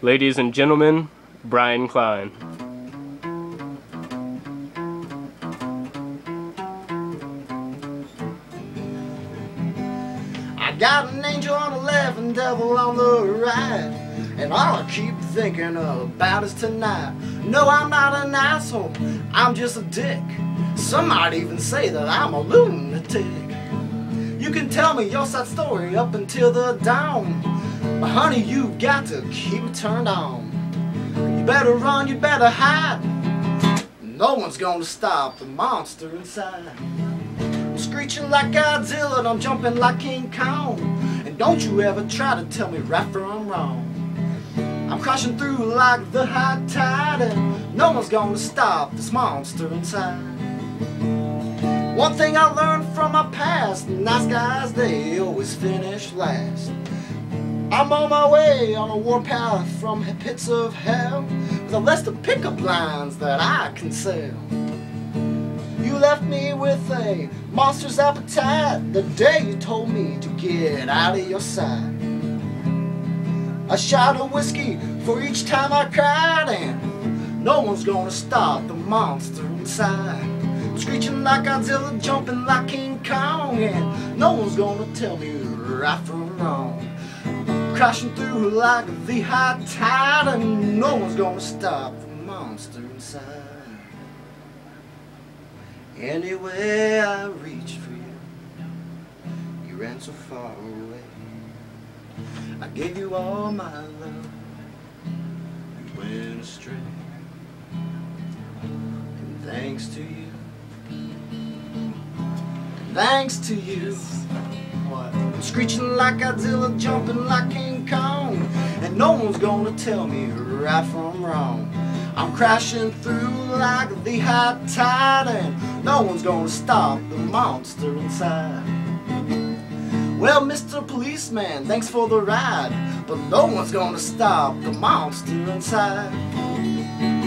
Ladies and gentlemen, Brian Klein. I got an angel on the left and devil on the right. And all I keep thinking about is tonight. No, I'm not an asshole, I'm just a dick. Some might even say that I'm a lunatic. You can tell me your sad story up until the dawn. But honey, you got to keep it turned on. You better run, you better hide. No one's gonna stop the monster inside. I'm screeching like Godzilla and I'm jumping like King Kong. And don't you ever try to tell me right from wrong. I'm crashing through like the high tide and no one's gonna stop this monster inside. One thing I learned from my past, nice guys, they always finish last. I'm on my way on a warpath from pits of hell with a list of pickup lines that I can sell. You left me with a monster's appetite the day you told me to get out of your sight. A shot of whiskey for each time I cried, and no one's gonna stop the monster inside. Screeching like Godzilla, jumping like King Kong, and no one's gonna tell me right from wrong. Crashing through like the high tide, and no one's gonna stop the monster inside. Anyway, I reached for you, you ran so far away. I gave you all my love, you went astray. And thanks to you, and thanks to you, screeching like Godzilla, jumping like King Kong, and no one's gonna tell me right from wrong. I'm crashing through like the high tide, and no one's gonna stop the monster inside. Well, Mr. Policeman, thanks for the ride, but no one's gonna stop the monster inside.